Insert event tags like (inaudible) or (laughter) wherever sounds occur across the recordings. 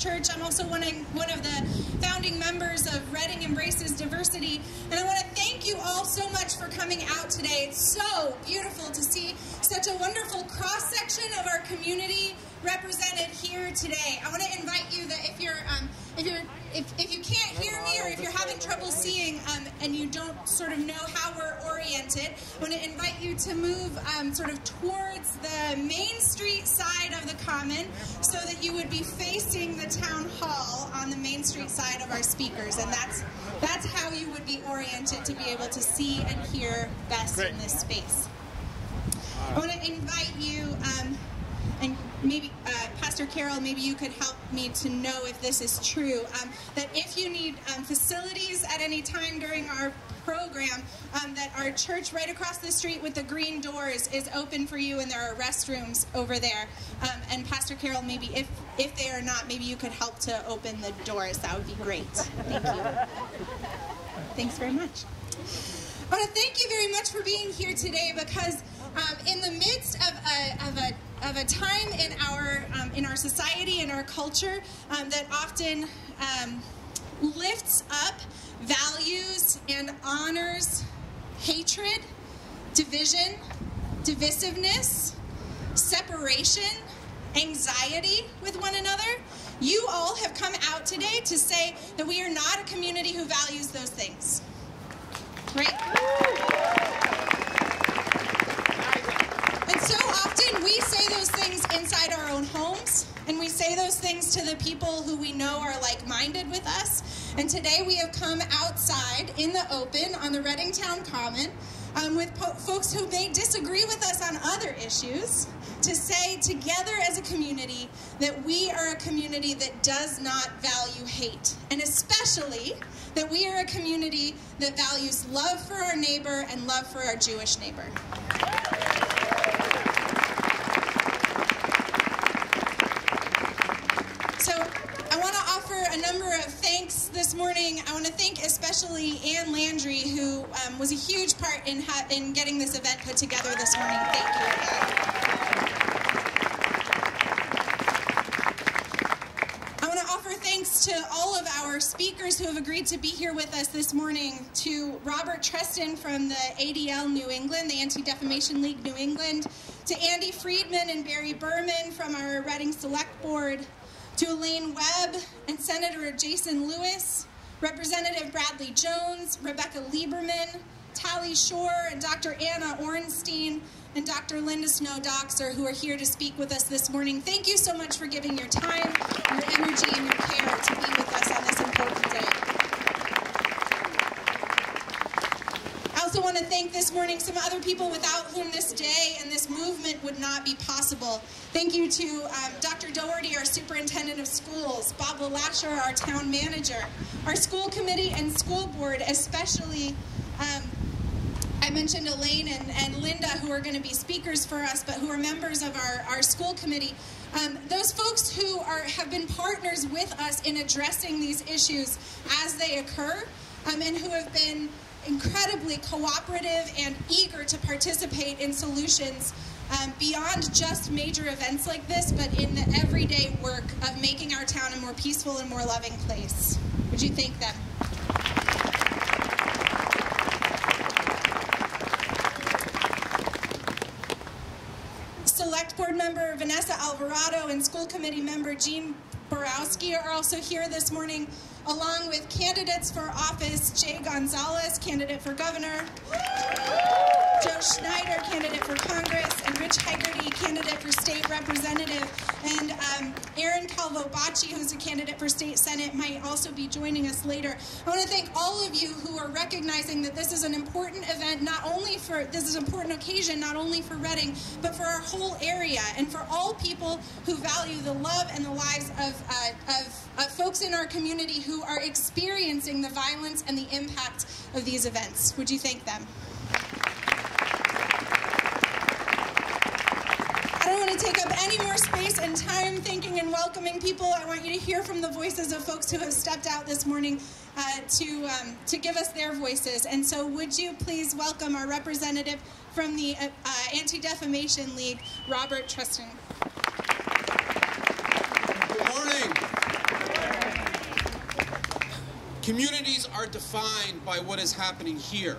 Church. I'm also one of, one of the founding members of Reading Embraces Diversity. And I want to thank you all so much for coming out today. It's so beautiful to see such a wonderful cross section of our community represented here today. I want to invite you that if you're um, if you're if, if you can't hear me or if you're having trouble seeing um, and you don't sort of know how we're oriented, I want to invite you to move um, sort of towards the main street side of the common so that you would be facing the town hall on the main street side of our speakers and that's that's how you would be oriented to be able to see and hear best Great. in this space. I want to invite you um, maybe uh, Pastor Carol, maybe you could help me to know if this is true. Um, that if you need um, facilities at any time during our program, um, that our church right across the street with the green doors is open for you, and there are restrooms over there. Um, and Pastor Carol, maybe if if they are not, maybe you could help to open the doors. That would be great. Thank you. Thanks very much. I want to thank you very much for being here today because um, in the midst of a, of a of a time in our um, in our society in our culture um, that often um, lifts up values and honors hatred, division, divisiveness, separation, anxiety with one another. You all have come out today to say that we are not a community who values those things. Right? so often we say those things inside our own homes, and we say those things to the people who we know are like minded with us. And today we have come outside in the open on the Reading Town Common um, with folks who may disagree with us on other issues to say together as a community that we are a community that does not value hate, and especially that we are a community that values love for our neighbor and love for our Jewish neighbor. a number of thanks this morning. I want to thank especially Ann Landry, who um, was a huge part in, in getting this event put together this morning. Thank you, I want to offer thanks to all of our speakers who have agreed to be here with us this morning, to Robert Trestan from the ADL New England, the Anti-Defamation League New England, to Andy Friedman and Barry Berman from our Reading Select Board, to Elaine Webb and Senator Jason Lewis, Representative Bradley Jones, Rebecca Lieberman, Tali Shore, and Dr. Anna Ornstein, and Dr. Linda Snow Dockser, who are here to speak with us this morning. Thank you so much for giving your time, your energy, and your care to be with us on this important day. also want to thank this morning some other people without whom this day and this movement would not be possible. Thank you to um, Dr. Doherty, our superintendent of schools, Bob LeLacheur, our town manager, our school committee and school board, especially um, I mentioned Elaine and, and, Linda, who are going to be speakers for us, but who are members of our, our school committee. Um, those folks who are, have been partners with us in addressing these issues as they occur, um, and who have been incredibly cooperative and eager to participate in solutions um, beyond just major events like this, but in the everyday work of making our town a more peaceful and more loving place. Would you thank them? Select Board member Vanessa Alvarado and School Committee member Jean Borowski are also here this morning along with candidates for office Jay Gonzalez, candidate for governor, Joe Schneider, candidate for Congress, and Rich Hegarty, candidate for state representative. And um, Aaron Calvo-Bacci, who's a candidate for state senate, might also be joining us later. I want to thank all of you recognizing that this is an important event, not only for, this is an important occasion, not only for Reading, but for our whole area and for all people who value the love and the lives of, uh, of uh, folks in our community who are experiencing the violence and the impact of these events. Would you thank them? take up any more space and time thinking and welcoming people. I want you to hear from the voices of folks who have stepped out this morning uh, to, um, to give us their voices. And so would you please welcome our representative from the uh, uh Anti-Defamation League, Robert Trestan. Good morning. Communities are defined by what is happening here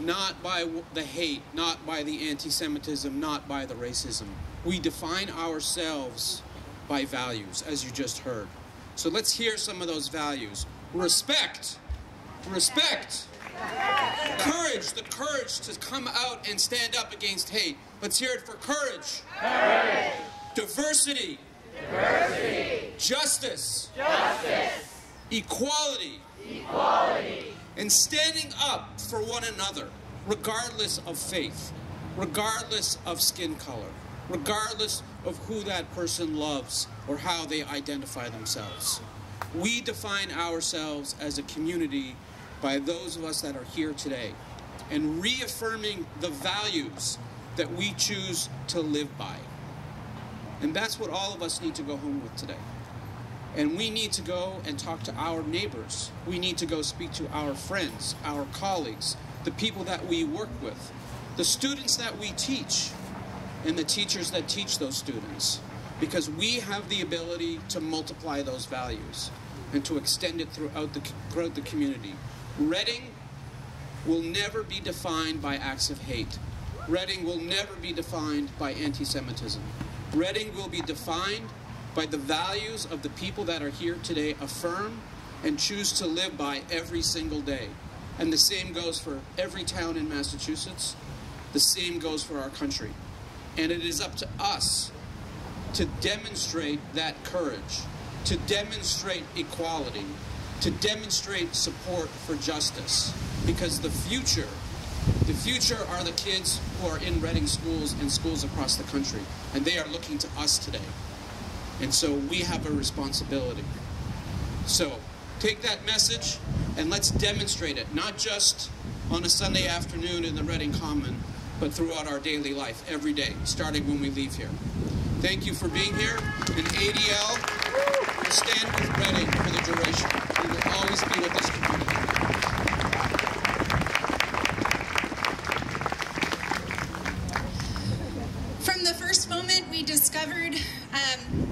not by the hate, not by the anti Semitism, not by the racism. We define ourselves by values, as you just heard. So let's hear some of those values respect, respect, courage, the courage to come out and stand up against hate. Let's hear it for courage, courage. diversity, diversity. justice, justice equality, equality, and standing up for one another, regardless of faith, regardless of skin color, regardless of who that person loves or how they identify themselves. We define ourselves as a community by those of us that are here today and reaffirming the values that we choose to live by. And that's what all of us need to go home with today. And we need to go and talk to our neighbors. We need to go speak to our friends, our colleagues, the people that we work with, the students that we teach, and the teachers that teach those students. Because we have the ability to multiply those values and to extend it throughout the, throughout the community. Reading will never be defined by acts of hate. Reading will never be defined by anti Semitism. Reading will be defined by the values of the people that are here today affirm and choose to live by every single day. And the same goes for every town in Massachusetts. The same goes for our country. And it is up to us to demonstrate that courage, to demonstrate equality, to demonstrate support for justice. Because the future, the future are the kids who are in Reading schools and schools across the country. And they are looking to us today. And so we have a responsibility. So take that message and let's demonstrate it, not just on a Sunday afternoon in the Reading Common, but throughout our daily life, every day, starting when we leave here. Thank you for being here, and ADL will stand with Reading for the duration. We will always be with this community. From the first moment we discovered um,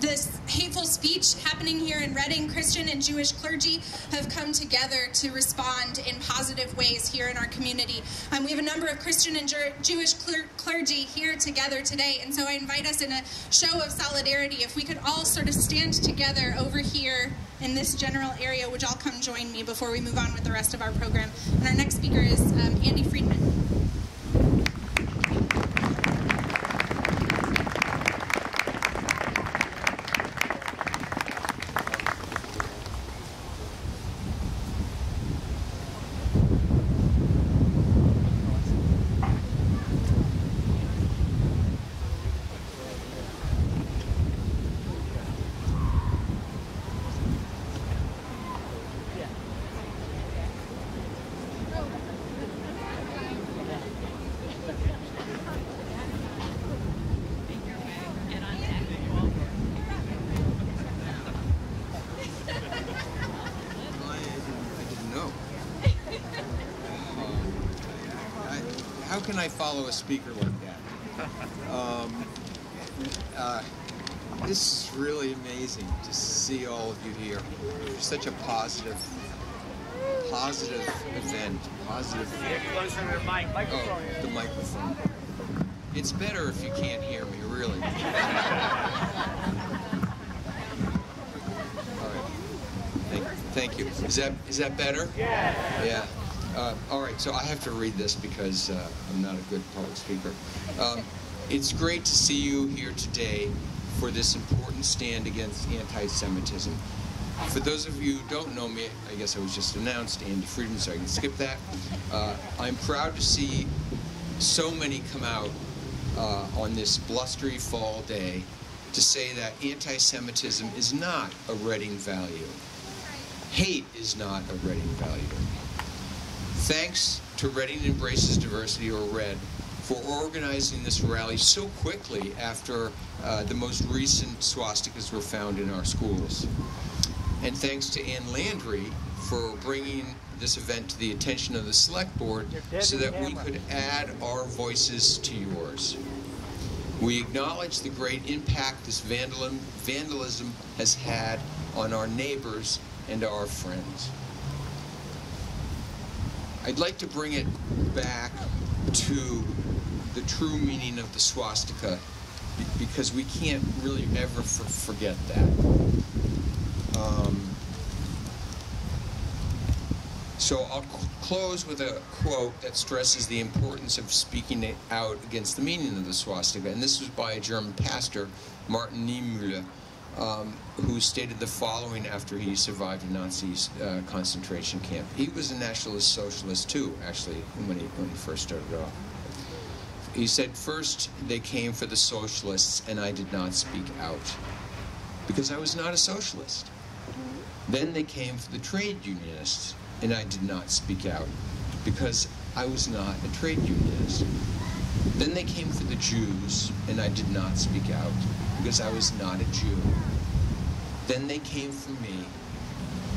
this hateful speech happening here in Reading, Christian and Jewish clergy have come together to respond in positive ways here in our community. Um, we have a number of Christian and Jewish clergy here together today, and so I invite us in a show of solidarity. If we could all sort of stand together over here in this general area, would y'all come join me before we move on with the rest of our program? And our next speaker is um, Andy Friedman. can I follow a speaker like that? Um, uh, this is really amazing to see all of you here. Such a positive, positive event. Positive. Get closer to the mic. Microphone. Oh, the microphone. It's better if you can't hear me, really. (laughs) all right. Thank, thank you. Is that is that better? Yeah. Yeah. Uh, all right, so I have to read this because uh, I'm not a good public speaker. Um, it's great to see you here today for this important stand against anti-Semitism. For those of you who don't know me, I guess I was just announced, Andy Friedman, so I can skip that. Uh, I'm proud to see so many come out uh, on this blustery fall day to say that anti-Semitism is not a Reading value. Hate is not a Reading value. Thanks to Reading Embraces Diversity, or RED, for organizing this rally so quickly after uh, the most recent swastikas were found in our schools. And thanks to Ann Landry for bringing this event to the attention of the Select Board so that we could add our voices to yours. We acknowledge the great impact this vandalism has had on our neighbors and our friends. I'd like to bring it back to the true meaning of the swastika because we can't really ever forget that. Um, so I'll close with a quote that stresses the importance of speaking out against the meaning of the swastika. And this was by a German pastor, Martin Niemöller, um, who stated the following after he survived a Nazi uh, concentration camp. He was a Nationalist Socialist too, actually, when he, when he first started off. He said, First, they came for the socialists, and I did not speak out because I was not a socialist. Then they came for the trade unionists, and I did not speak out because I was not a trade unionist. Then they came for the Jews, and I did not speak out because I was not a Jew. Then they came for me,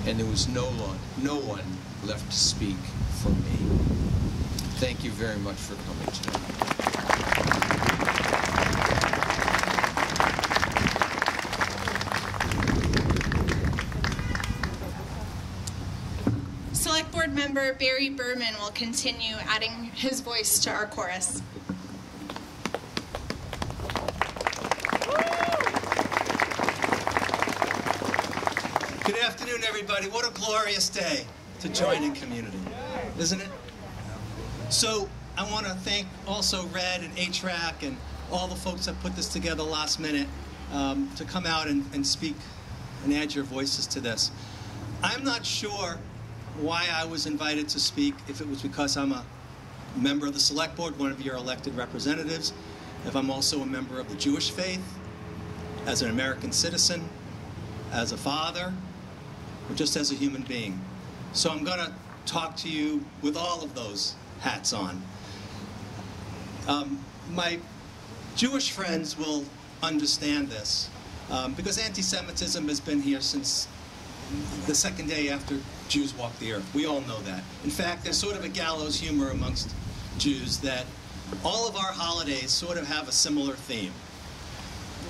and there was no one, no one left to speak for me. Thank you very much for coming today. Select Board Member Barry Berman will continue adding his voice to our chorus. Good afternoon, everybody. What a glorious day to join in community, isn't it? So I want to thank also Red and HRAC and all the folks that put this together last minute um, to come out and, and speak and add your voices to this. I'm not sure why I was invited to speak, if it was because I'm a member of the Select Board, one of your elected representatives, if I'm also a member of the Jewish faith, as an American citizen, as a father, just as a human being. So I'm going to talk to you with all of those hats on. Um, my Jewish friends will understand this um, because anti-Semitism has been here since the second day after Jews walked the earth. We all know that. In fact, there's sort of a gallows humor amongst Jews that all of our holidays sort of have a similar theme.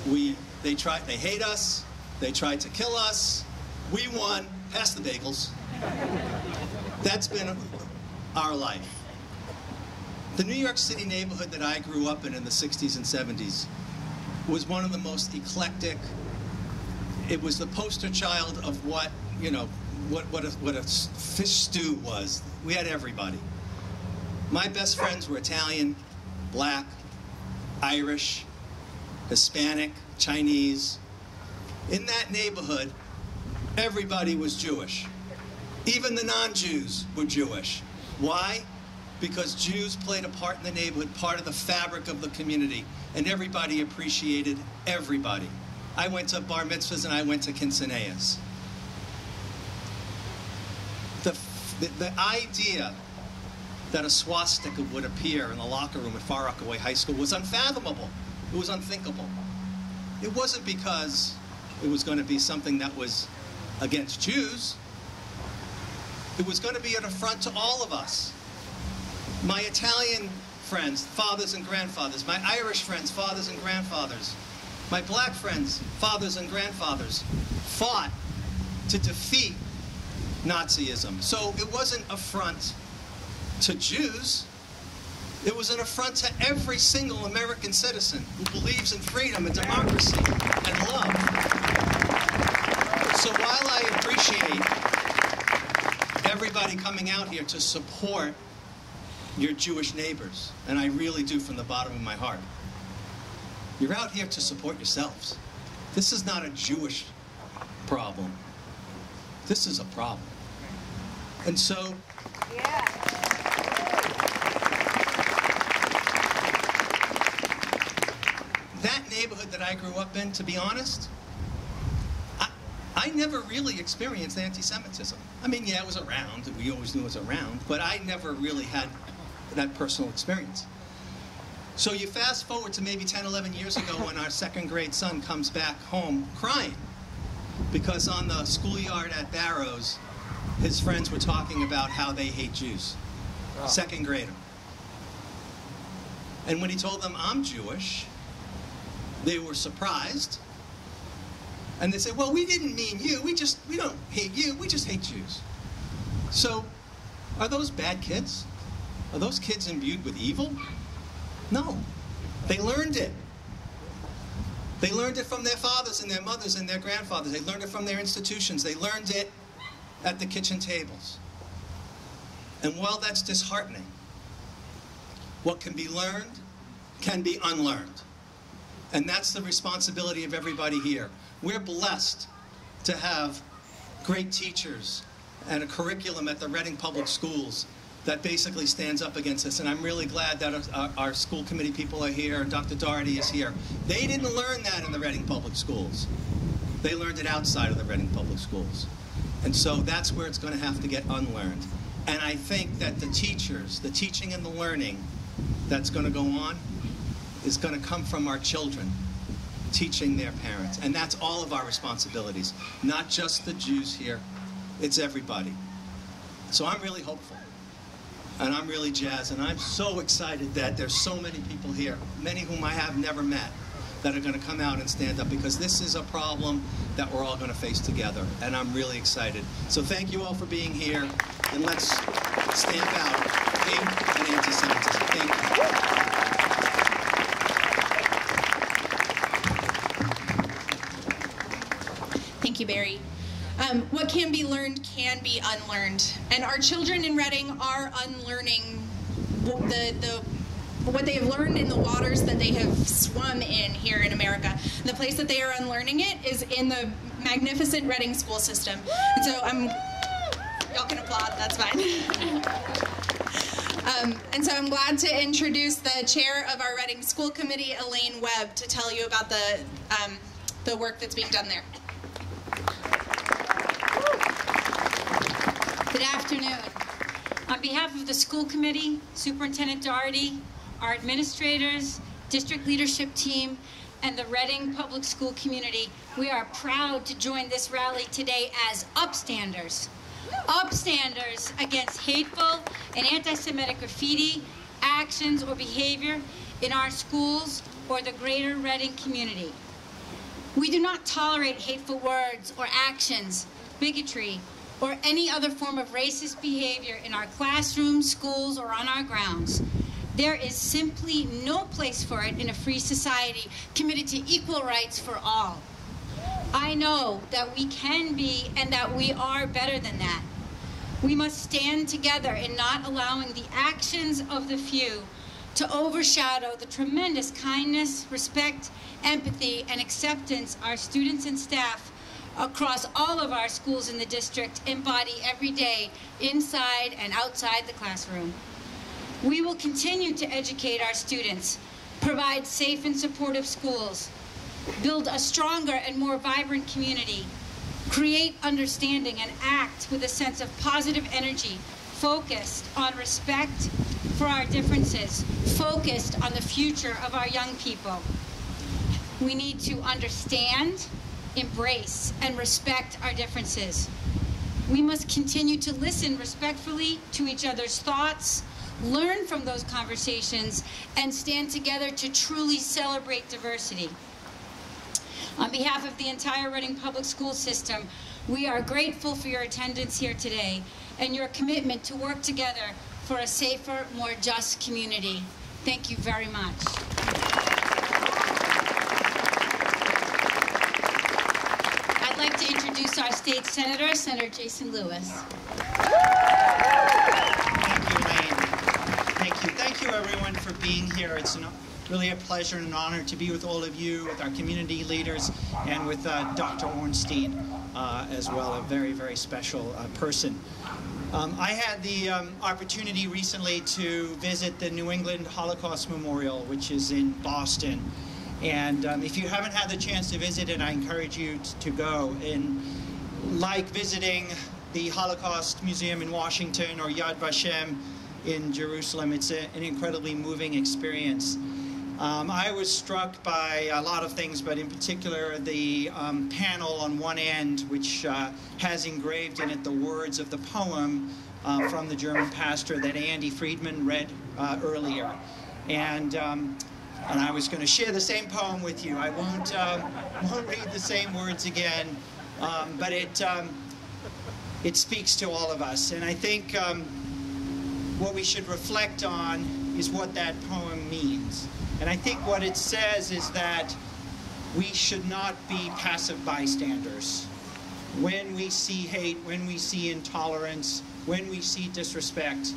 We, they try, they hate us, they tried to kill us, we won, pass the bagels. That's been our life. The New York City neighborhood that I grew up in in the 60s and 70s was one of the most eclectic. It was the poster child of what, you know, what, what, a, what a fish stew was. We had everybody. My best friends were Italian, black, Irish, Hispanic, Chinese. In that neighborhood, everybody was Jewish. Even the non-Jews were Jewish. Why? Because Jews played a part in the neighborhood, part of the fabric of the community, and everybody appreciated everybody. I went to bar mitzvahs and I went to quinceañeras. The, the, the idea that a swastika would appear in the locker room at Far Rockaway High School was unfathomable. It was unthinkable. It wasn't because it was going to be something that was against Jews. It was going to be an affront to all of us. My Italian friends, fathers and grandfathers, my Irish friends, fathers and grandfathers, my black friends, fathers and grandfathers, fought to defeat Nazism. So it wasn't an affront to Jews. It was an affront to every single American citizen who believes in freedom and democracy and love. So while I appreciate everybody coming out here to support your Jewish neighbors, and I really do from the bottom of my heart, you're out here to support yourselves. This is not a Jewish problem. This is a problem. And so, that neighborhood that I grew up in, to be honest, I, I never really experienced anti-Semitism. I mean, yeah, it was around. We always knew it was around, but I never really had that personal experience. So you fast forward to maybe 10, 11 years ago (laughs) when our second grade son comes back home crying because on the schoolyard at Barrows, his friends were talking about how they hate Jews. Oh. Second grader. And when he told them, I'm Jewish, they were surprised. And they say, well, we didn't mean you. We just, we don't hate you. We just hate Jews. So, are those bad kids? Are those kids imbued with evil? No. They learned it. They learned it from their fathers and their mothers and their grandfathers. They learned it from their institutions. They learned it at the kitchen tables. And while that's disheartening, what can be learned can be unlearned. And that's the responsibility of everybody here. We're blessed to have great teachers and a curriculum at the Reading Public Schools that basically stands up against this. And I'm really glad that our, our, school committee people are here and Dr. Doherty is here. They didn't learn that in the Reading Public Schools. They learned it outside of the Reading Public Schools. And so that's where it's going to have to get unlearned. And I think that the teachers, the teaching and the learning that's going to go on is going to come from our children teaching their parents. And that's all of our responsibilities, not just the Jews here, it's everybody. So I'm really hopeful. And I'm really jazzed. And I'm so excited that there's so many people here, many whom I have never met, that are going to come out and stand up because this is a problem that we're all going to face together. And I'm really excited. So thank you all for being here. And let's stamp out hate and anti-Semitism. Thank you. You, Barry. Um, what can be learned can be unlearned. And our children in Reading are unlearning the, the what they have learned in the waters that they have swum in here in America. The place that they are unlearning it is in the magnificent Reading school system. And so I'm, y'all can applaud, that's fine. (laughs) um, and so I'm glad to introduce the chair of our Reading School Committee, Elaine Webb, to tell you about the, um, the work that's being done there. Good afternoon. On behalf of the school committee, Superintendent Doherty, our administrators, district leadership team, and the Reading Public School community, we are proud to join this rally today as upstanders. Upstanders against hateful and anti-Semitic graffiti, actions, or behavior in our schools or the greater Reading community. We do not tolerate hateful words or actions, bigotry, or any other form of racist behavior in our classrooms, schools, or on our grounds. There is simply no place for it in a free society committed to equal rights for all. I know that we can be and that we are better than that. We must stand together in not allowing the actions of the few to overshadow the tremendous kindness, respect, empathy, and acceptance our students and staff across all of our schools in the district embody every day inside and outside the classroom. We will continue to educate our students, provide safe and supportive schools, build a stronger and more vibrant community, create understanding and act with a sense of positive energy focused on respect for our differences, focused on the future of our young people. We need to understand embrace, and respect our differences. We must continue to listen respectfully to each other's thoughts, learn from those conversations, and stand together to truly celebrate diversity. On behalf of the entire Reading Public School System, we are grateful for your attendance here today and your commitment to work together for a safer, more just community. Thank you very much. I'd like to introduce our state senator, Senator Jason Lewis. Thank you, Elaine. Thank you. Thank you, everyone, for being here. It's an, really a pleasure and an honor to be with all of you, with our community leaders, and with uh, Dr. Ornstein uh, as well, a very, very special uh, person. Um, I had the um, opportunity recently to visit the New England Holocaust Memorial, which is in Boston. And um, if you haven't had the chance to visit it, I encourage you to go. And like visiting the Holocaust Museum in Washington or Yad Vashem in Jerusalem, it's a, an incredibly moving experience. Um, I was struck by a lot of things, but in particular the um, panel on one end, which uh, has engraved in it the words of the poem uh, from the German pastor that Andy Friedman read uh, earlier. And um, and I was going to share the same poem with you. I won't, uh, (laughs) won't read the same words again, um, but it, um, it speaks to all of us. And I think um, what we should reflect on is what that poem means. And I think what it says is that we should not be passive bystanders. When we see hate, when we see intolerance, when we see disrespect,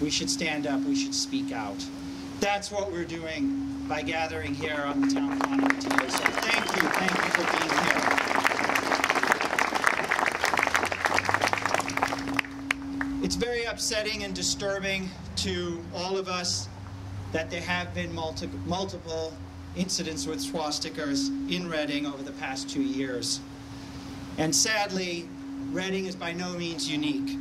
we should stand up, we should speak out. That's what we're doing by gathering here on the town common today. So thank you, thank you for being here. It's very upsetting and disturbing to all of us that there have been multi multiple incidents with swastikas in Reading over the past two years. And sadly, Reading is by no means unique.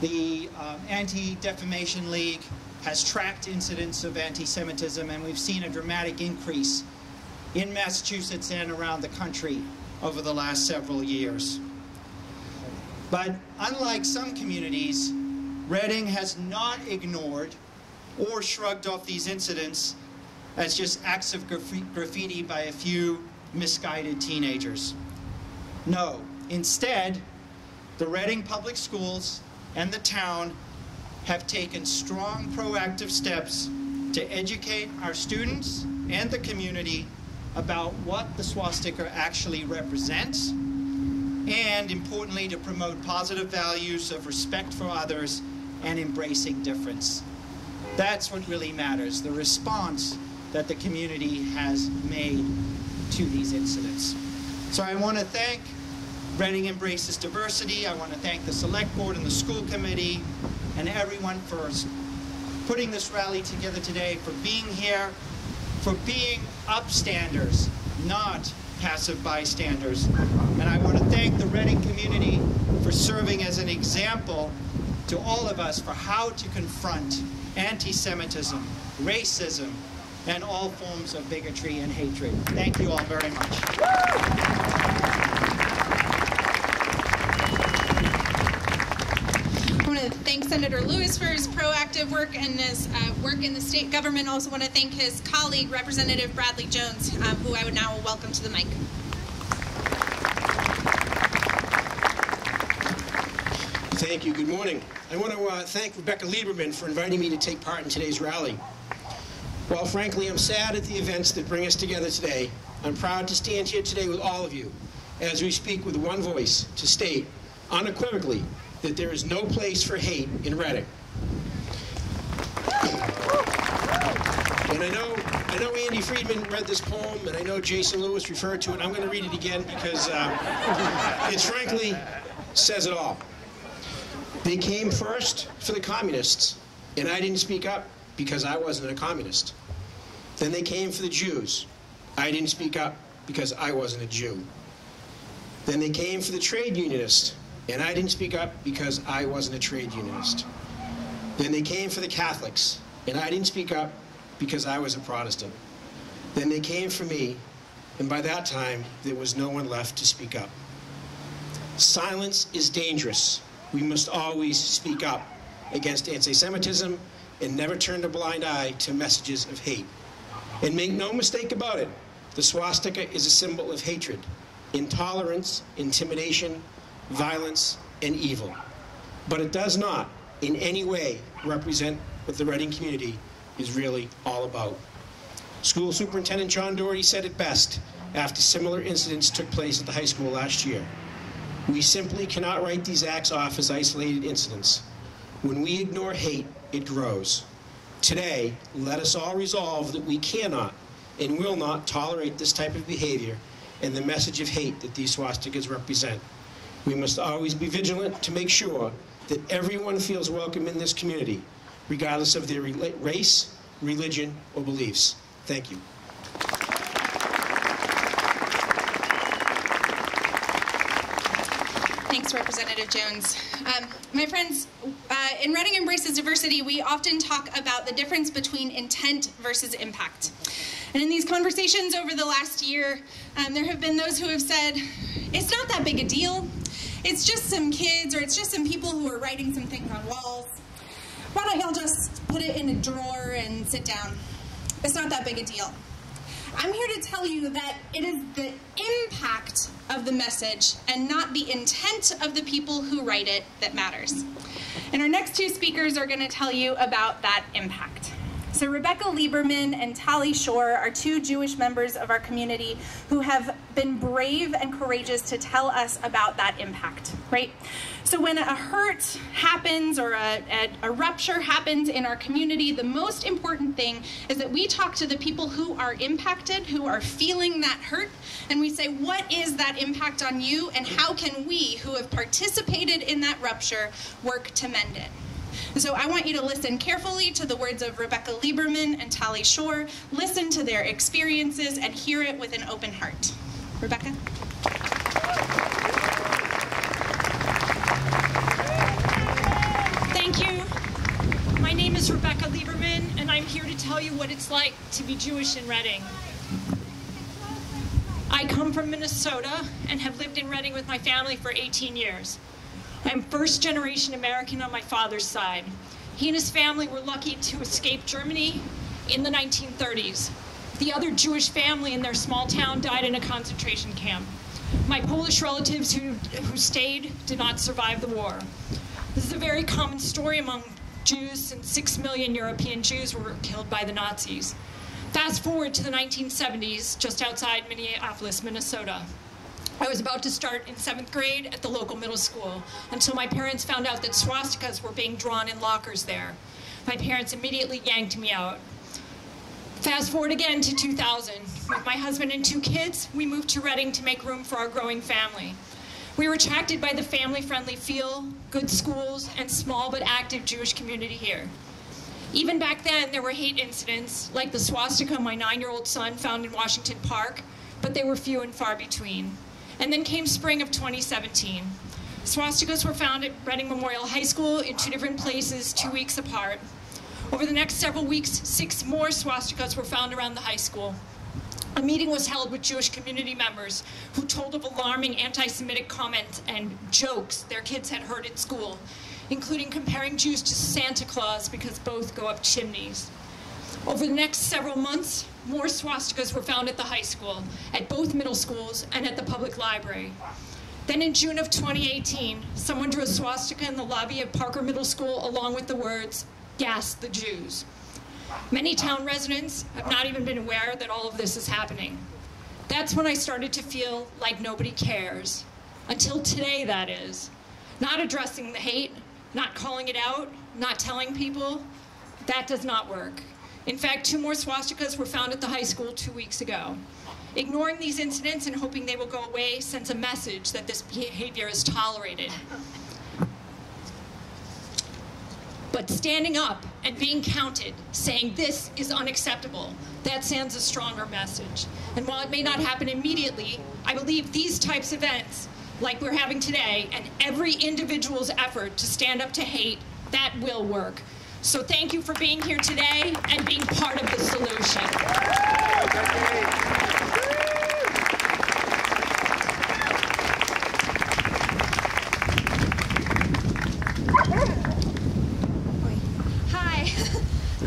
The um, Anti-Defamation League has tracked incidents of anti-Semitism, and we've seen a dramatic increase in Massachusetts and around the country over the last several years. But unlike some communities, Reading has not ignored or shrugged off these incidents as just acts of graffiti by a few misguided teenagers. No, instead, the Reading Public Schools and the town have taken strong proactive steps to educate our students and the community about what the swastika actually represents and importantly to promote positive values of respect for others and embracing difference. That's what really matters, the response that the community has made to these incidents. So I want to thank Reading Embraces Diversity. I want to thank the Select Board and the School Committee and everyone for putting this rally together today, for being here, for being upstanders, not passive bystanders. And I want to thank the Reading community for serving as an example to all of us for how to confront anti-Semitism, racism, and all forms of bigotry and hatred. Thank you all very much. want to thank Senator Lewis for his proactive work and his uh, work in the state government. Also want to thank his colleague, Representative Bradley Jones, um, who I would now welcome to the mic. Thank you. Good morning. I want to uh, thank Rebecca Lieberman for inviting me to take part in today's rally. While frankly I'm sad at the events that bring us together today, I'm proud to stand here today with all of you as we speak with one voice to state unequivocally that there is no place for hate in Reading. And I know, I know Andy Friedman read this poem, and I know Jason Lewis referred to it. I'm going to read it again because uh, it frankly says it all. They came first for the communists, and I didn't speak up because I wasn't a communist. Then they came for the Jews. I didn't speak up because I wasn't a Jew. Then they came for the trade unionists. And I didn't speak up because I wasn't a trade unionist. Then they came for the Catholics, and I didn't speak up because I was a Protestant. Then they came for me, and by that time, there was no one left to speak up. Silence is dangerous. We must always speak up against anti-Semitism and never turn a blind eye to messages of hate. And make no mistake about it, the swastika is a symbol of hatred, intolerance, intimidation, violence, and evil. But it does not in any way represent what the Reading community is really all about. School Superintendent John Doherty said it best after similar incidents took place at the high school last year. We simply cannot write these acts off as isolated incidents. When we ignore hate, it grows. Today, let us all resolve that we cannot and will not tolerate this type of behavior and the message of hate that these swastikas represent. We must always be vigilant to make sure that everyone feels welcome in this community, regardless of their race, religion, or beliefs. Thank you. Thanks, Representative Jones. Um, my friends, uh, in Reading Embraces Diversity, we often talk about the difference between intent versus impact. And in these conversations over the last year, um, there have been those who have said, it's not that big a deal it's just some kids or it's just some people who are writing some things on walls. Why don't y'all just put it in a drawer and sit down? it's not that big a deal. I'm here to tell you that it is the impact of the message and not the intent of the people who write it that matters. And our next two speakers are going to tell you about that impact. So Rebecca Lieberman and Tali Shore are two Jewish members of our community who have been brave and courageous to tell us about that impact, right? So when a hurt happens or a, a, a, rupture happens in our community, the most important thing is that we talk to the people who are impacted, who are feeling that hurt, and we say, what is that impact on you, and how can we, who have participated in that rupture, work to mend it? So I want you to listen carefully to the words of Rebecca Lieberman and Tali Shore, listen to their experiences, and hear it with an open heart. Rebecca? Thank you. My name is Rebecca Lieberman, and I'm here to tell you what it's like to be Jewish in Reading. I come from Minnesota and have lived in Reading with my family for 18 years. I'm first generation American on my father's side. He and his family were lucky to escape Germany in the 1930s. The other Jewish family in their small town died in a concentration camp. My Polish relatives who, who stayed did not survive the war. This is a very common story among Jews since six million European Jews were killed by the Nazis. Fast forward to the 1970s, just outside Minneapolis, Minnesota. I was about to start in seventh grade at the local middle school until my parents found out that swastikas were being drawn in lockers there. My parents immediately yanked me out. Fast forward again to 2000. With my husband and two kids, we moved to Reading to make room for our growing family. We were attracted by the family-friendly feel, good schools, and small but active Jewish community here. Even back then, there were hate incidents, like the swastika my nine-year-old son found in Washington Park, but they were few and far between. And then came spring of 2017. Swastikas were found at Reading Memorial High School in two different places, two weeks apart. Over the next several weeks, six more swastikas were found around the high school. A meeting was held with Jewish community members who told of alarming anti-Semitic comments and jokes their kids had heard at school, including comparing Jews to Santa Claus because both go up chimneys. Over the next several months, more swastikas were found at the high school, at both middle schools, and at the public library. Then in June of 2018, someone drew a swastika in the lobby of Parker Middle School along with the words, gas the Jews. Many town residents have not even been aware that all of this is happening. That's when I started to feel like nobody cares. Until today, that is. Not addressing the hate, not calling it out, not telling people, that does not work. In fact, two more swastikas were found at the high school two weeks ago. Ignoring these incidents and hoping they will go away sends a message that this behavior is tolerated. But standing up and being counted, saying this is unacceptable, that sends a stronger message. And while it may not happen immediately, I believe these types of events, like we're having today, and every individual's effort to stand up to hate, that will work. So thank you for being here today and being part of the solution. Hi.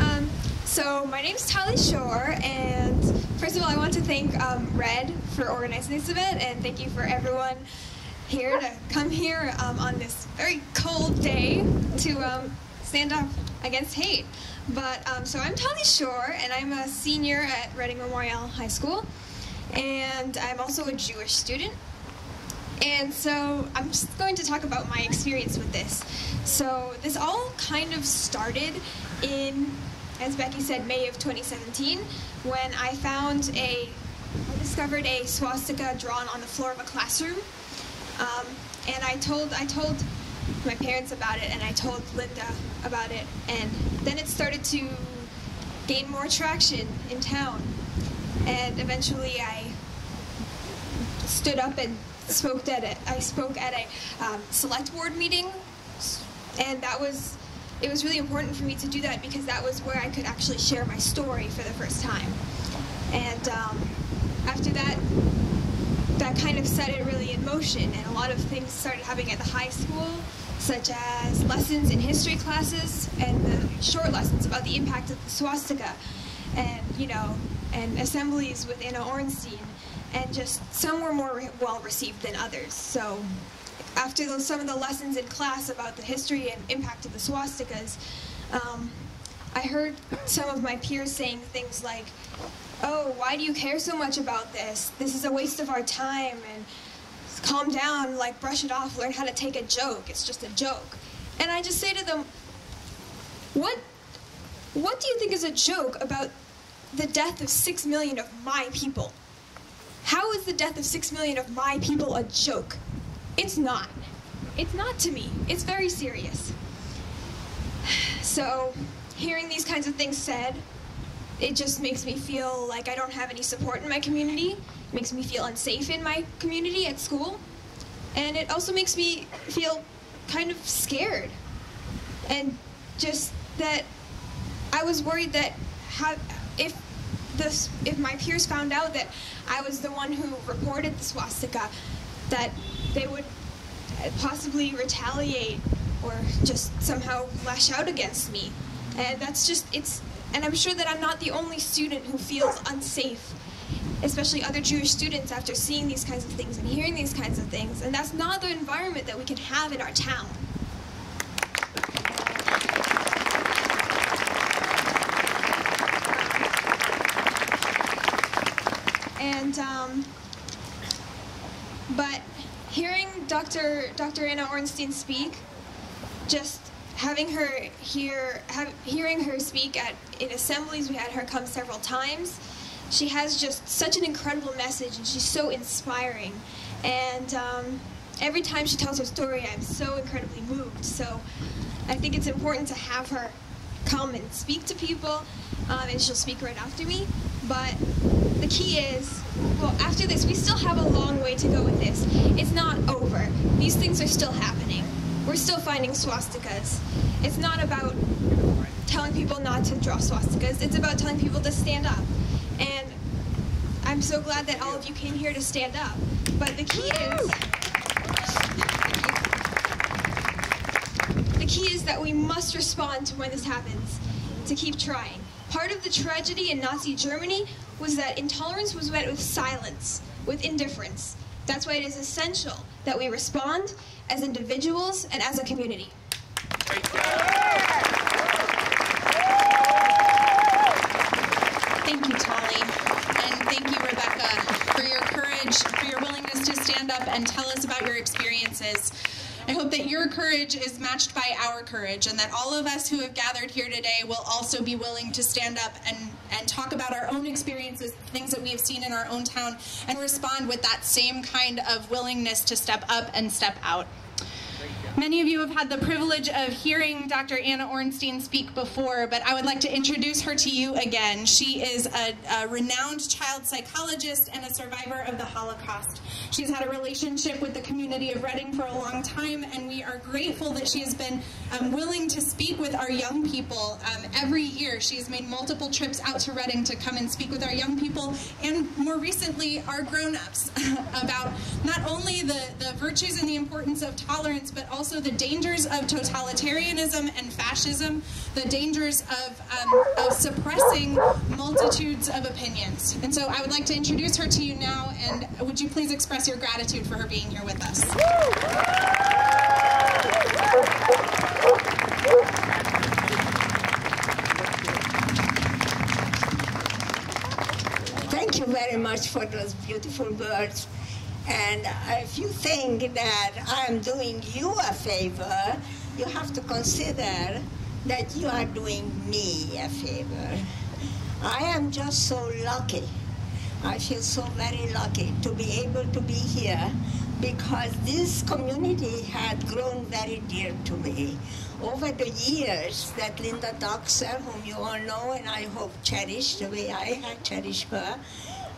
(laughs) um, so my name is Tali Shore, and first of all, I want to thank um, Red for organizing this event, and thank you for everyone here to come here um, on this very cold day to um, stand up against hate. But um, so I'm Tali Shore, and I'm a senior at Reading Memorial High School, and I'm also a Jewish student. And so I'm just going to talk about my experience with this. So this all kind of started in, as Becky said, May of 2017, when I found a, I discovered a swastika drawn on the floor of a classroom. Um, and I told, I told my parents about it, and I told Linda about it, and then it started to gain more traction in town. And eventually I stood up and spoke at it. I spoke at a um, select board meeting, and that was it was really important for me to do that because that was where I could actually share my story for the first time. And um, after that, that kind of set it really in motion, and a lot of things started happening at the high school, such as lessons in history classes and the short lessons about the impact of the swastika. and you know, and assemblies with Anna Ornstein, and just some were more re- well received than others. So after some of the lessons in class about the history and impact of the swastikas, um, I heard some of my peers saying things like, "Oh, why do you care so much about this? This is a waste of our time." and calm down, like brush it off, learn how to take a joke. It's just a joke. And I just say to them, what what do you think is a joke about the death of 6 million of my people? How is the death of 6 million of my people a joke? It's not. It's not to me. It's very serious. (sighs) So, hearing these kinds of things said, it just makes me feel like I don't have any support in my community. It makes me feel unsafe in my community at school. And it also makes me feel kind of scared. And just that I was worried that how, if this, if my peers found out that I was the one who reported the swastika, that they would possibly retaliate or just somehow lash out against me. And that's just, it's, and I'm sure that I'm not the only student who feels unsafe, especially other Jewish students after seeing these kinds of things and hearing these kinds of things. And that's not the environment that we can have in our town. And, um, but hearing Dr. Dr. Anna Ornstein speak, just having her hear, have, hearing her speak at in assemblies, we had her come several times. She has just such an incredible message, and she's so inspiring. And um, every time she tells her story, I'm so incredibly moved. So I think it's important to have her come and speak to people, um, and she'll speak right after me. But the key is, well, after this, we still have a long way to go with this. It's not over. These things are still happening. We're still finding swastikas. It's not about telling people not to draw swastikas. It's about telling people to stand up. And I'm so glad that all of you came here to stand up. But the key is, the key is that we must respond to when this happens, to keep trying. Part of the tragedy in Nazi Germany was that intolerance was met with silence, with indifference. That's why it is essential that we respond as individuals and as a community. Thank you, Tali. And thank you, Rebecca, for your courage, for your willingness to stand up and tell us about your experiences. I hope that your courage is matched by our courage and that all of us who have gathered here today will also be willing to stand up and, and talk about our own experiences, things that we have seen in our own town, and respond with that same kind of willingness to step up and step out. Many of you have had the privilege of hearing Dr. Anna Ornstein speak before, but I would like to introduce her to you again. She is a, a, renowned child psychologist and a survivor of the Holocaust. She's had a relationship with the community of Reading for a long time, and we are grateful that she has been um, willing to speak with our young people um, every year. She has made multiple trips out to Reading to come and speak with our young people, and more recently, our grown-ups (laughs) about not only the, the virtues and the importance of tolerance, but also the dangers of totalitarianism and fascism, the dangers of, um, of suppressing multitudes of opinions. And so I would like to introduce her to you now, and would you please express your gratitude for her being here with us? Thank you very much for those beautiful words. And if you think that I'm doing you a favor, you have to consider that you are doing me a favor. I am just so lucky. I feel so very lucky to be able to be here because this community had grown very dear to me. Over the years that Linda Dockser, whom you all know and I hope cherish the way I had cherished her,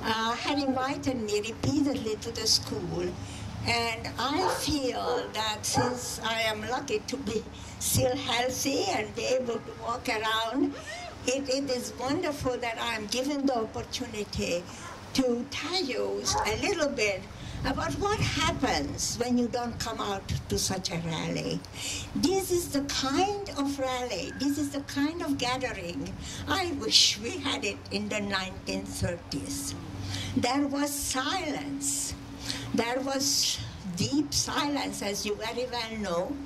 uh, had invited me repeatedly to the school. And I feel that since I am lucky to be still healthy and be able to walk around, it, it is wonderful that I'm given the opportunity to tell you a little bit about what happens when you don't come out to such a rally. This is the kind of rally, this is the kind of gathering I wish we had it in the 1930s. There was silence. There was deep silence, as you very well know.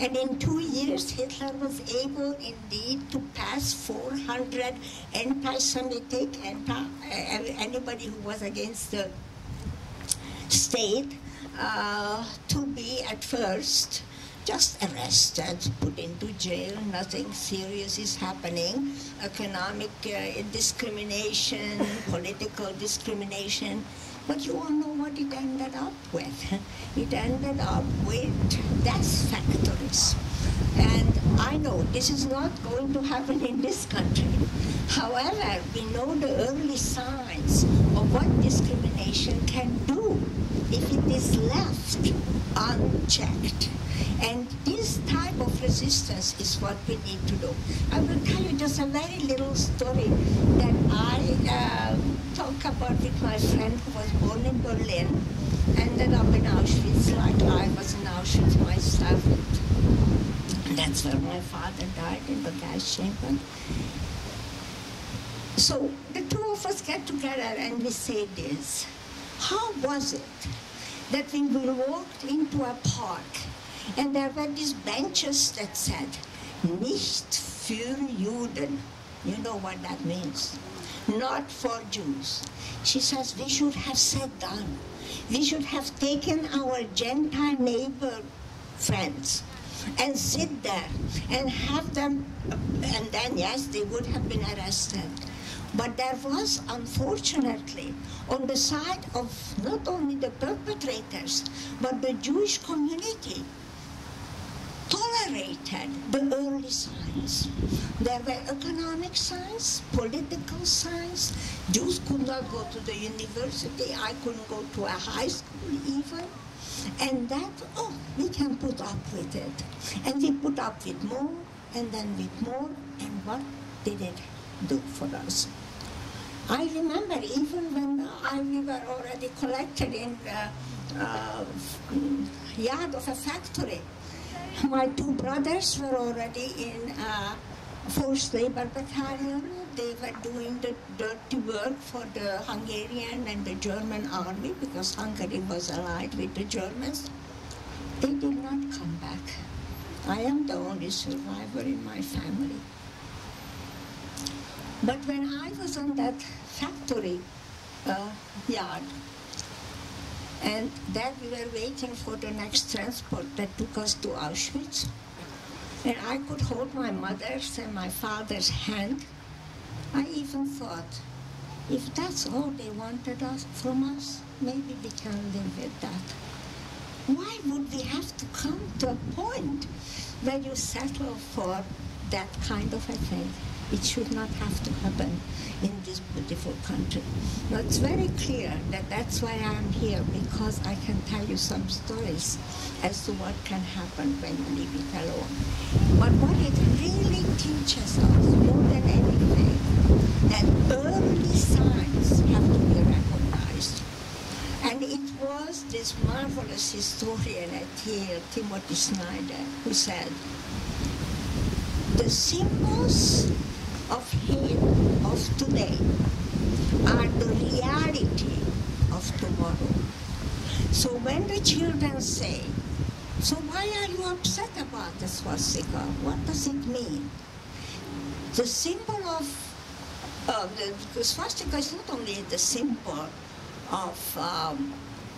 And in two years, Hitler was able indeed to pass 400 anti-Semitic, anti, eh, anybody who was against the state, uh, to be at first just arrested, put into jail, nothing serious is happening. Economic uh, discrimination, (laughs) political discrimination, but you all know what it ended up with. (laughs) It ended up with death factories. And I know this is not going to happen in this country. However, we know the early signs of what discrimination can do if it is left unchecked. And this type of resistance is what we need to do. I will tell you just a very little story that I uh, talk about with my friend who was born in Berlin, ended up in Auschwitz like I was in Auschwitz myself. That's where my father died in the gas chamber. So the two of us get together and we say this. How was it that when we walked into a park and there were these benches that said, Nicht für Juden. You know what that means. Not for Jews. She says we should have sat down. We should have taken our Gentile neighbor friends and sit there and have them, and then yes, they would have been arrested. But there was, unfortunately, on the side of not only the perpetrators, but the Jewish community, tolerated the early signs. There were economic signs, political signs. Jews could not go to the university. I couldn't go to a high school even. And that, oh, we can put up with it. And we put up with more, and then with more, and what did it do for us? I remember even when I, we were already collected in the uh, yard of a factory, my two brothers were already in uh, forced labor battalion. They were doing the dirty work for the Hungarian and the German army because Hungary was allied with the Germans. They did not come back. I am the only survivor in my family. But when I was on that factory uh, yard, and then we were waiting for the next transport that took us to Auschwitz. And I could hold my mother's and my father's hand. I even thought, if that's all they wanted us from us, maybe we can live with that. Why would we have to come to a point where you settle for that kind of a thing? It should not have to happen in this beautiful country. Now, it's very clear that that's why I'm here, because I can tell you some stories as to what can happen when you leave it alone. But what it really teaches us, more than anything, that early signs have to be recognized. And it was this marvelous historian at Yale, Timothy Snyder, who said, the symbols of hate of today are the reality of tomorrow. So when the children say, so why are you upset about the swastika? What does it mean? The symbol of uh, the, the, swastika is not only the symbol of um,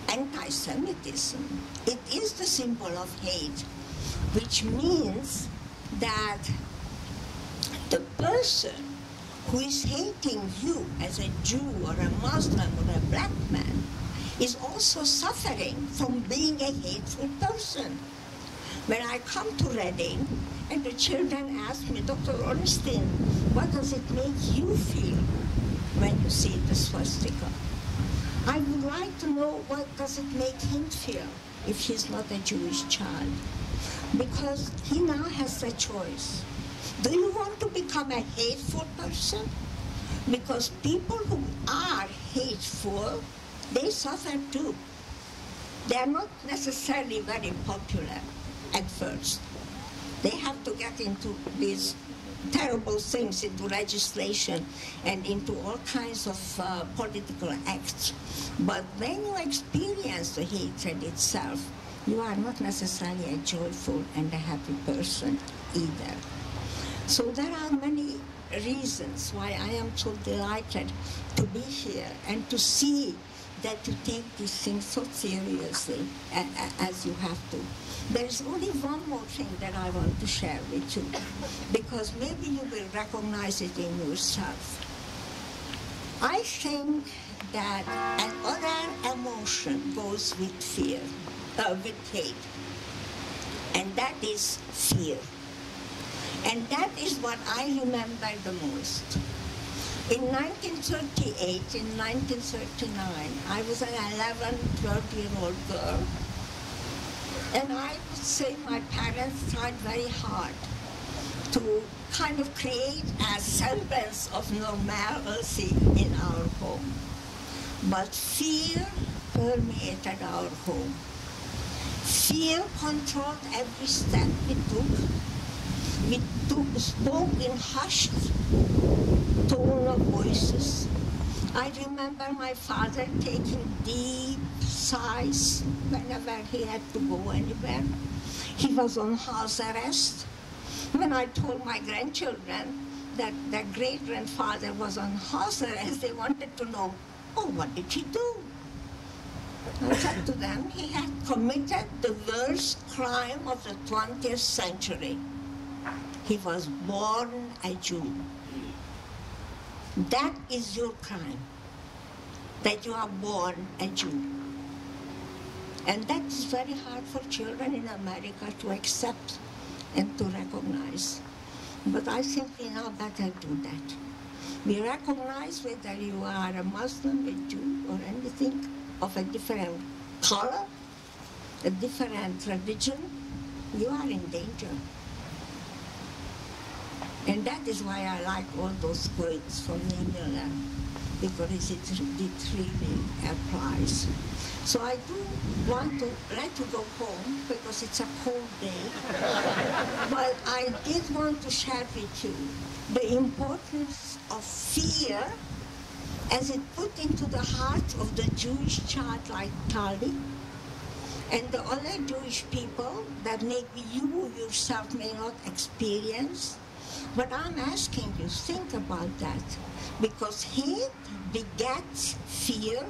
anti-Semitism, it is the symbol of hate, which means that the person who is hating you as a Jew or a Muslim or a black man is also suffering from being a hateful person. When I come to Reading and the children ask me, Dr. Ornstein, what does it make you feel when you see the swastika? I would like to know what does it make him feel if he's not a Jewish child. Because he now has a choice. Do you want to become a hateful person? Because people who are hateful, they suffer too. They are not necessarily very popular at first. They have to get into these terrible things, into legislation and into all kinds of uh, political acts. But when you experience the hatred itself, you are not necessarily a joyful and a happy person either. So there are many reasons why I am so delighted to be here and to see that you take these things so seriously as you have to. There's only one more thing that I want to share with you, because maybe you will recognize it in yourself. I think that another emotion goes with fear, uh, with hate, and that is fear. And that is what I remember the most. In 1938, in 1939, I was an 11, 12-year-old girl, and I would say my parents tried very hard to kind of create a semblance of normalcy in our home. But fear permeated our home. Fear controlled every step we took. We spoke in hushed tone of voices. I remember my father taking deep sighs whenever he had to go anywhere. He was on house arrest. When I told my grandchildren that their great-grandfather was on house arrest, they wanted to know, oh, what did he do? I said to them, he had committed the worst crime of the 20th century. He was born a Jew. That is your crime, that you are born a Jew. And that is very hard for children in America to accept and to recognize. But I think we now better do that. We recognize whether you are a Muslim, a Jew, or anything of a different color, a different religion, you are in danger. And that is why I like all those quotes from Miller, because it, it really applies. So I do want to let you go home because it's a cold day. (laughs) but I did want to share with you the importance of fear as it put into the heart of the Jewish child like Tali and the other Jewish people that maybe you yourself may not experience but I'm asking you, think about that. Because hate begets fear,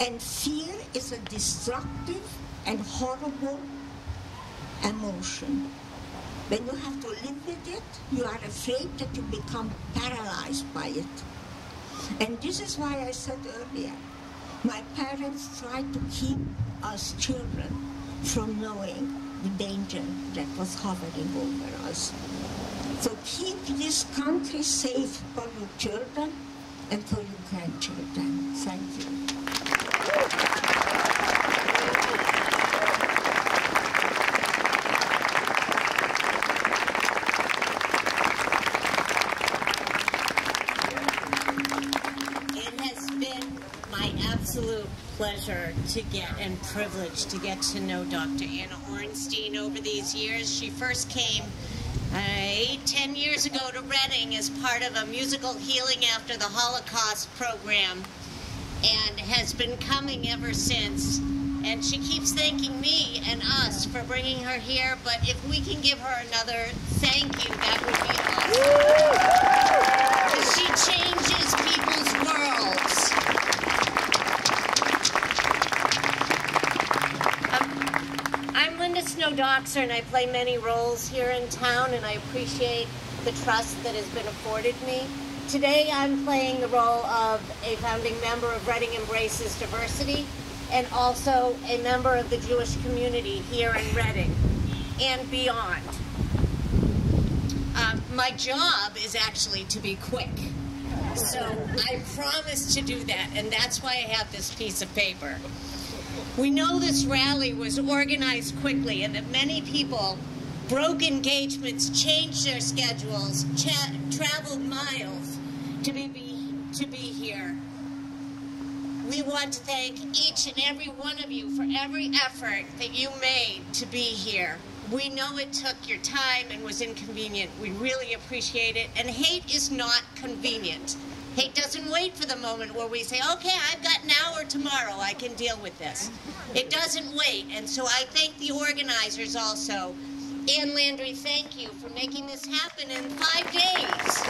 and fear is a destructive and horrible emotion. When you have to live with it, you are afraid that you become paralyzed by it. And this is why I said earlier, my parents tried to keep us children from knowing the danger that was hovering over us. So keep this country safe for your children and for your grandchildren. Thank you. It has been my absolute pleasure to get and privilege to get to know Dr. Anna Ornstein over these years. She first came eight, ten years ago to Reading as part of a musical healing after the Holocaust program and has been coming ever since. And she keeps thanking me and us for bringing her here, but if we can give her another thank you, that would be awesome. Because she changes people's worlds. Um, I'm Snow Dockser, and I play many roles here in town, and I appreciate the trust that has been afforded me. Today, I'm playing the role of a founding member of Reading Embraces Diversity, and also a member of the Jewish community here in Reading and beyond. Um, my job is actually to be quick. So I promise to do that, and that's why I have this piece of paper. We know this rally was organized quickly and that many people broke engagements, changed their schedules, traveled miles to be, be, to be here. we want to thank each and every one of you for every effort that you made to be here. We know it took your time and was inconvenient. We really appreciate it. And hate is not convenient. Hate doesn't wait for the moment where we say, okay, I've got an hour tomorrow, I can deal with this. It doesn't wait. And so I thank the organizers also. Ann Landry, thank you for making this happen in five days.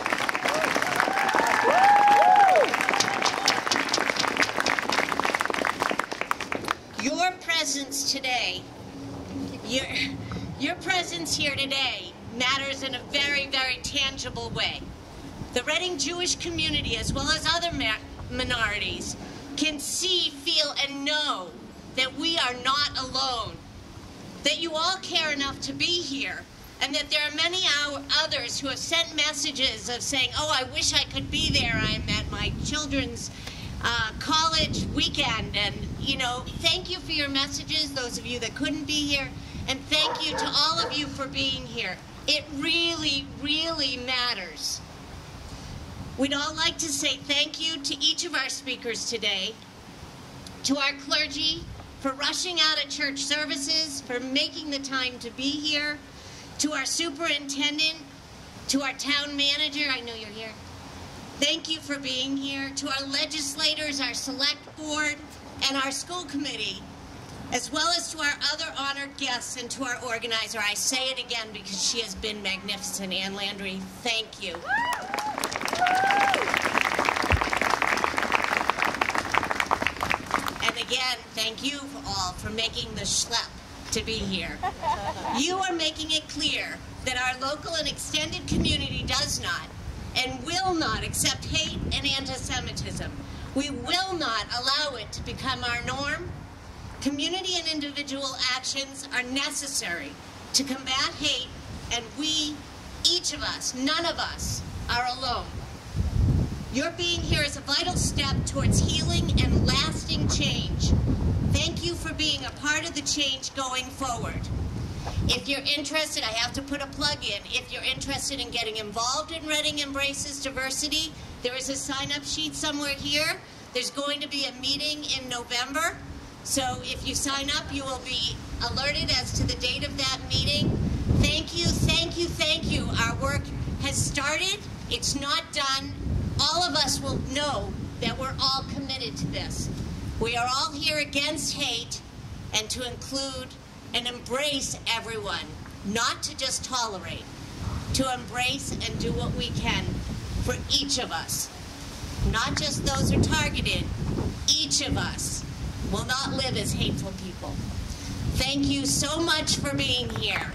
Your presence today, your, your presence here today matters in a very, very tangible way. The Reading Jewish community, as well as other minorities, can see, feel, and know that we are not alone, that you all care enough to be here, and that there are many others who have sent messages of saying, oh, I wish I could be there. I'm at my children's uh, college weekend, and, you know, thank you for your messages, those of you that couldn't be here, and thank you to all of you for being here. It really, really matters. We'd all like to say thank you to each of our speakers today, to our clergy for rushing out of church services, for making the time to be here, to our superintendent, to our town manager, I know you're here. Thank you for being here, to our legislators, our select board, and our school committee, as well as to our other honored guests and to our organizer. I say it again because she has been magnificent. Ann Landry, thank you. And again, thank you all for making the schlep to be here. You are making it clear that our local and extended community does not and will not accept hate and anti-Semitism. We will not allow it to become our norm. Community and individual actions are necessary to combat hate, and we, each of us, none of us, are alone. Your being here is a vital step towards healing and lasting change. Thank you for being a part of the change going forward. If you're interested, I have to put a plug in. If you're interested in getting involved in Reading Embraces Diversity, there is a sign-up sheet somewhere here. There's going to be a meeting in November. So if you sign up, you will be alerted as to the date of that meeting. Thank you, thank you, thank you. Our work has started. It's not done. All of us will know that we're all committed to this. We are all here against hate and to include and embrace everyone, not to just tolerate, to embrace and do what we can for each of us. Not just those who are targeted, each of us will not live as hateful people. Thank you so much for being here.